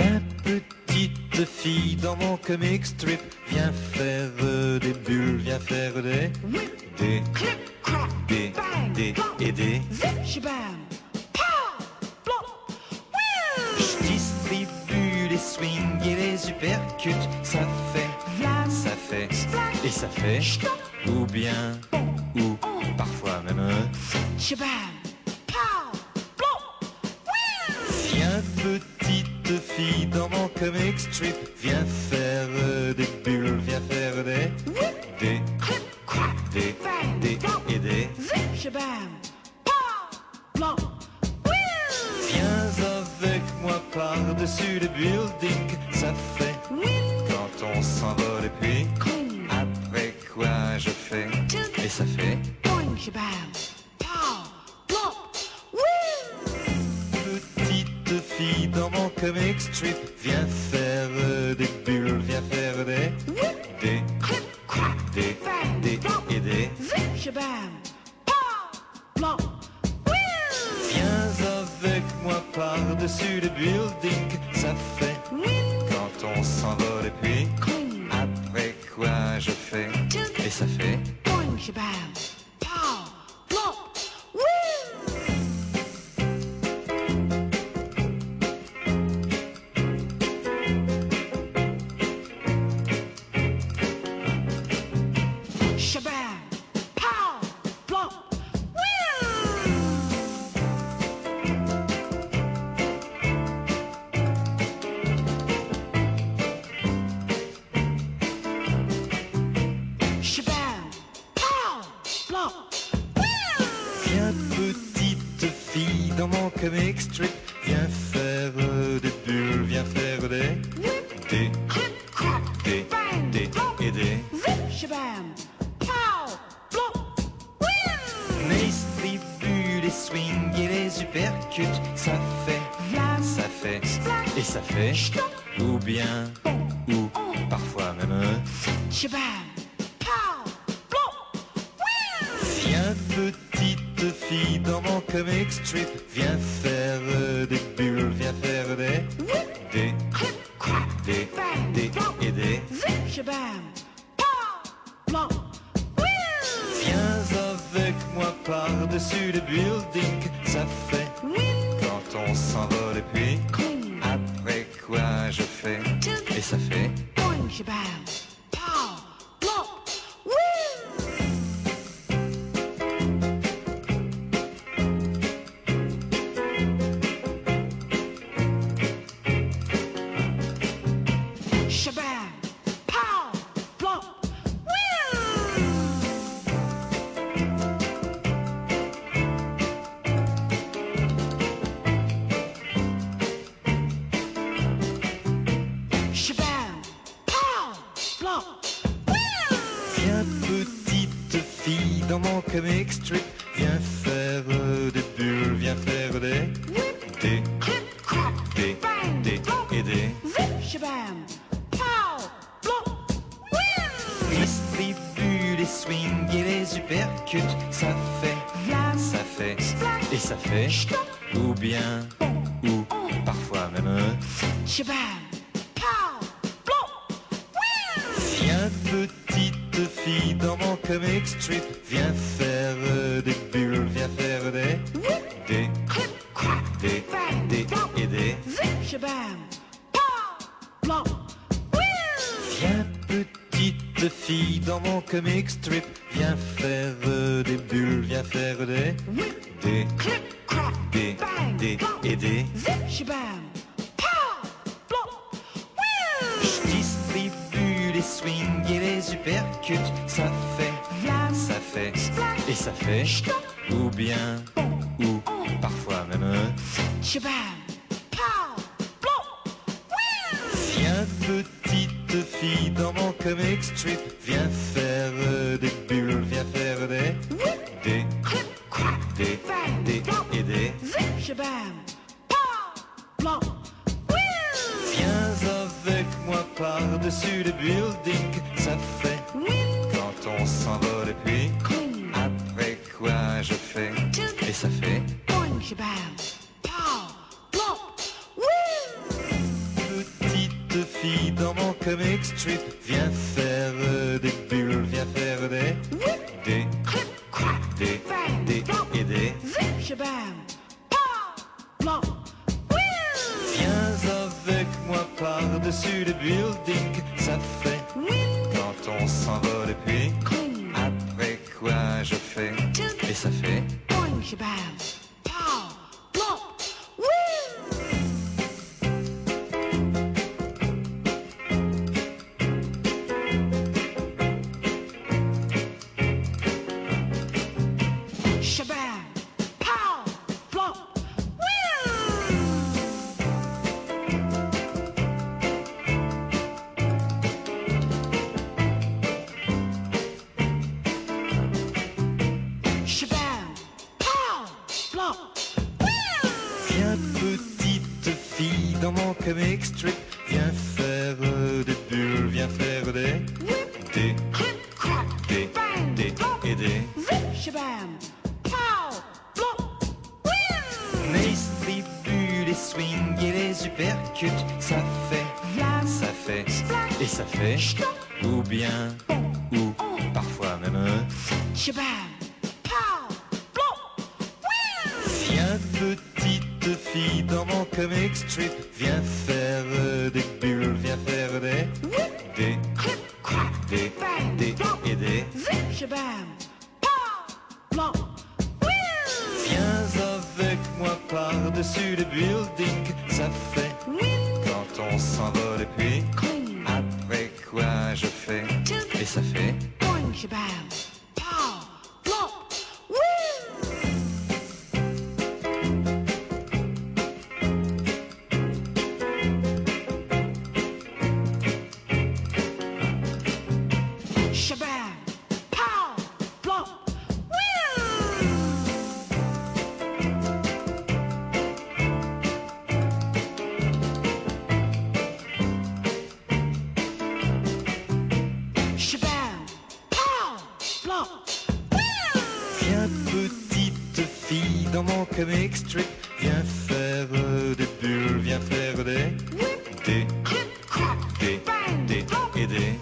Viens petite fille dans mon comic strip, viens faire euh, des bulles, viens faire des des des des et des. Je distribue les swings et les uppercuts, ça fait, ça fait et ça fait ou bien ou parfois même. Viens petite dans mon comic strip, viens faire euh, des bulles, viens faire des des des des et des. Viens avec moi par-dessus le building, ça fait quand on s'envole et puis après quoi je fais? Et ça fait comic strip, viens faire des bulles, viens faire des des des des et des. Viens avec moi par-dessus le building, ça fait quand on s'envole et puis dans mon comic strip, viens faire euh, des bulles, viens faire des des des des et des. Les swings et les uppercuts, ça fait, ça fait et ça fait ou bien ou parfois même. Viens petite fille dans mon comic strip, viens faire des bulles, viens faire des des des des et des. Viens avec moi par-dessus le building, ça fait quand on s'envole et puis comic strip, viens faire des bulles, viens faire des des des des et des. Distribue les swings et les uppercuts, ça fait, ça fait et ça fait ou bien ou parfois même. Viens petite fille dans mon comic strip, viens faire des bulles, viens faire des des des des et des. Viens petite fille dans mon comic strip, viens faire des bulles, viens faire des des des des et des. Je uppercuts, ça fait, ça fait et ça fait ou bien ou parfois même. Viens petite fille dans mon comic strip, viens faire des bulles, viens faire des des des des et des. Viens avec moi par-dessus le building, ça fait on s'envole et puis après quoi je fais? Et ça fait? Filles dans mon comic strip. Viens faire des bulles, viens faire des. Des. Des. Des. Et des. Viens avec moi par-dessus le building. Ça fait quand on s'envole et puis. Après quoi je fais? Et ça fait? Comic strip. Viens faire des bulles, viens faire des. Des. Des. Des. Et des. Shabam! Pow! Flop! Woo! Distribue les swings et les uppercuts. Ça fait. Ça fait. Et ça fait. Ou bien. Ou parfois même. Shabam! Pow! Woo! Viens petite fille dans mon comic strip. Viens faire des bulles, viens faire des. Des. Des. Des. Et des. Flop! Woo! Viens avec moi par-dessus le building. Ça fait quand on s'envole et puis. Après quoi je fais? Et ça fait. Viens petite fille dans mon comic strip. Viens faire des bulles, viens faire des. Des. Des. Des. Et des.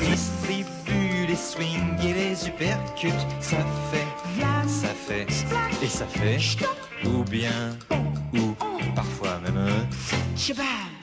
Distribue les swings et les uppercuts. Ça fait. Ça fait. Et ça fait. Ou bien. Ou parfois même. shabam,